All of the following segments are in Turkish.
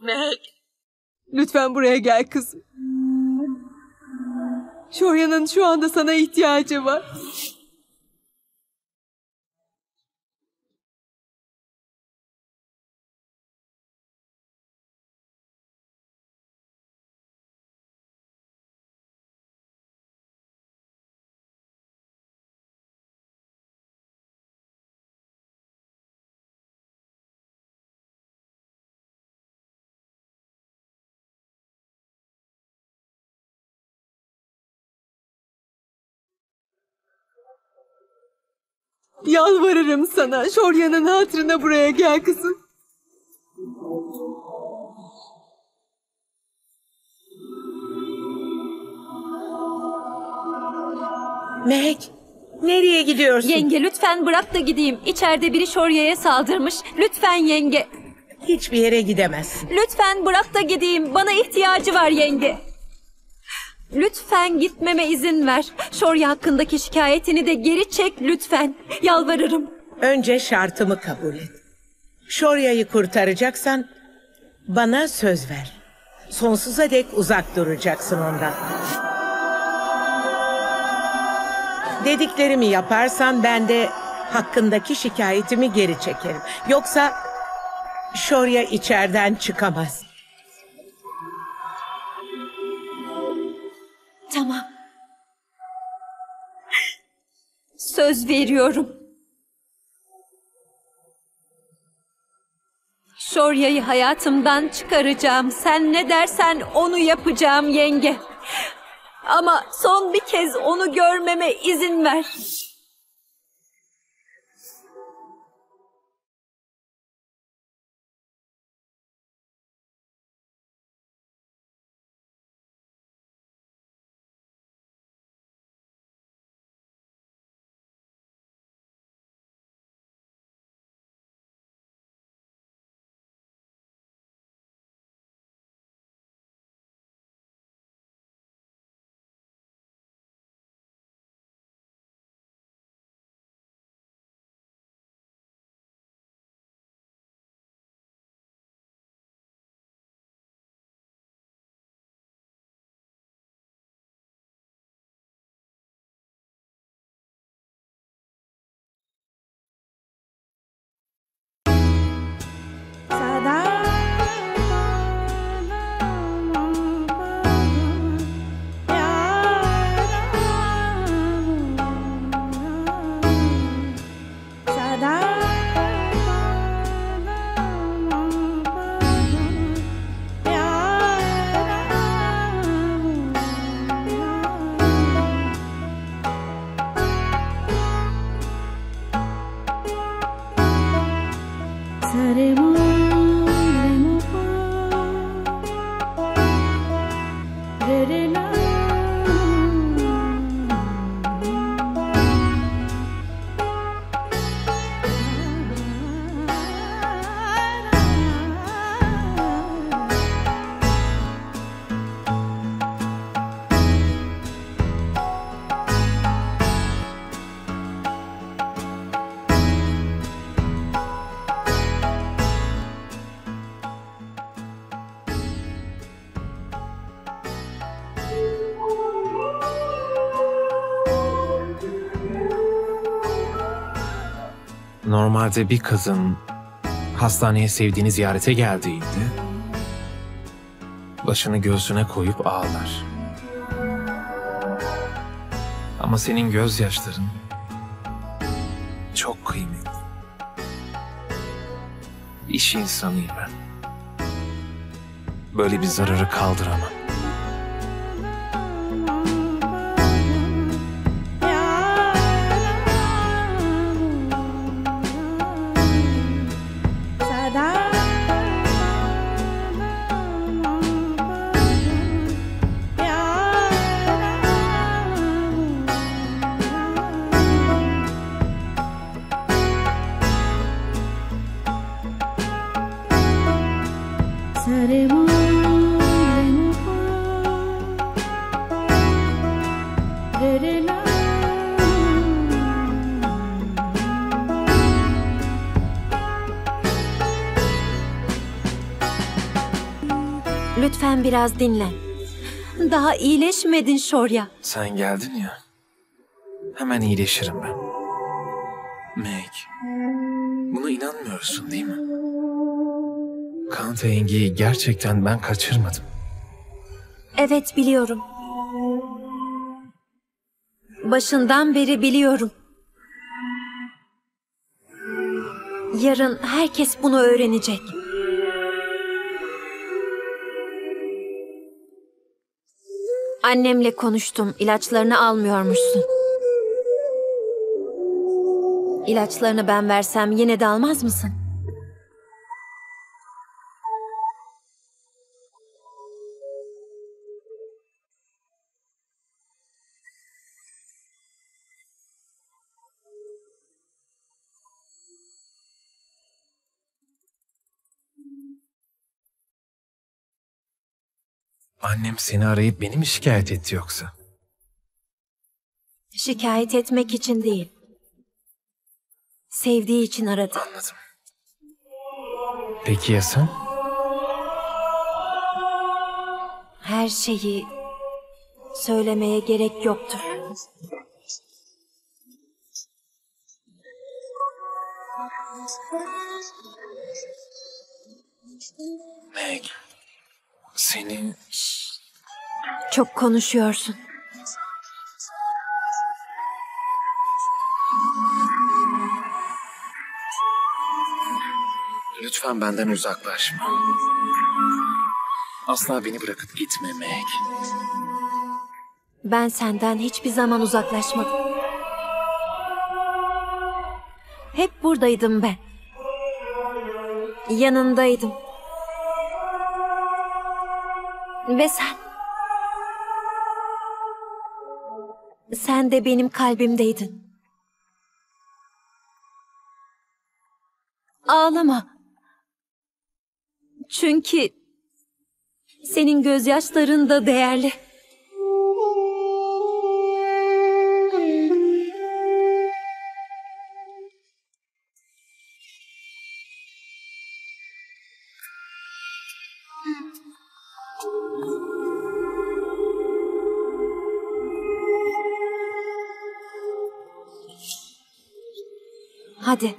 Meg. Lütfen buraya gel kızım. Şorya'nın şu anda sana ihtiyacı var. Yalvarırım sana. Şorya'nın hatırına buraya gel kızım. Meg, nereye gidiyorsun? Yenge lütfen bırak da gideyim. İçeride biri Şorya'ya saldırmış. Lütfen yenge. Hiçbir yere gidemezsin. Lütfen bırak da gideyim. Bana ihtiyacı var yenge. Lütfen gitmeme izin ver. Şorya hakkındaki şikayetini de geri çek lütfen. Yalvarırım. Önce şartımı kabul et. Şorya'yı kurtaracaksan bana söz ver. Sonsuza dek uzak duracaksın ondan. Dediklerimi yaparsan ben de hakkındaki şikayetimi geri çekerim. Yoksa Şorya içeriden çıkamaz. Söz veriyorum. Şorya'yı hayatımdan çıkaracağım. Sen ne dersen onu yapacağım yenge. Ama son bir kez onu görmeme izin ver. Normalde bir kızın hastaneye sevdiğini ziyarete geldiğinde başını göğsüne koyup ağlar. Ama senin gözyaşların çok kıymetli. İş insanıyım ben. Böyle bir zararı kaldıramam. Canada. Lütfen biraz dinlen. Daha iyileşmedin Şorya. Sen geldin ya. Hemen iyileşirim ben. Meg. Buna inanmıyorsun değil mi? Kante yengeyi gerçekten ben kaçırmadım. Evet biliyorum. Başından beri biliyorum. Yarın herkes bunu öğrenecek. Annemle konuştum. İlaçlarını almıyormuşsun. İlaçlarını ben versem yine de almaz mısın? Annem seni arayıp beni mi şikayet etti yoksa? Şikayet etmek için değil. Sevdiği için aradı. Anladım. Peki ya sen? Her şeyi söylemeye gerek yoktur. Meg. Seni Çok konuşuyorsun. lütfen benden uzaklaşma. Asla beni bırakıp gitme Meg. Ben senden hiçbir zaman uzaklaşmadım. Hep buradaydım ben. Yanındaydım. Ve sen... Sen de benim kalbimdeydin. Ağlama. Çünkü senin gözyaşların da değerli. Hadi.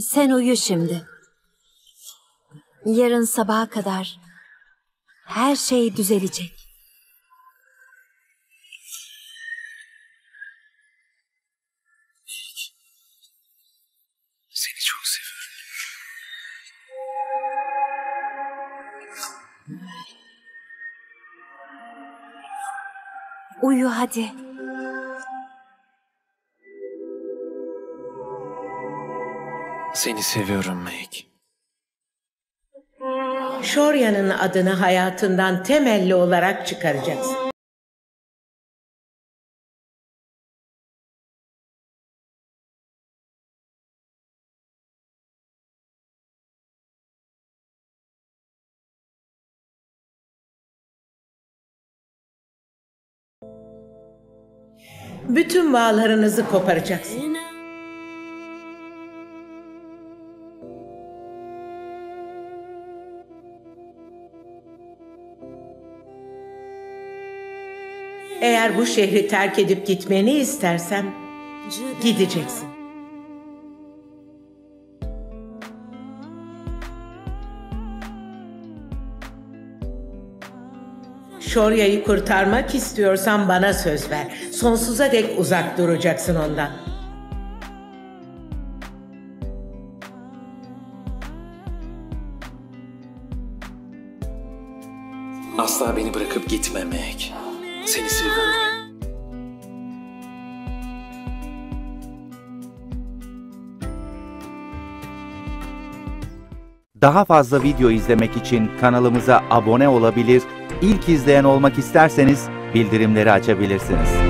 Sen uyu şimdi. Yarın sabaha kadar her şey düzelecek. Seni çok seviyorum. Uyu hadi. Seni seviyorum Meg. Shorya'nın adını hayatından temelli olarak çıkaracaksın. Bütün bağlarınızı koparacaksın. Eğer bu şehri terk edip gitmeni istersem gideceksin. Şorya'yı kurtarmak istiyorsan bana söz ver. Sonsuza dek uzak duracaksın ondan. Seni seviyorum. Daha fazla video izlemek için kanalımıza abone olabilir, ilk izleyen olmak isterseniz bildirimleri açabilirsiniz.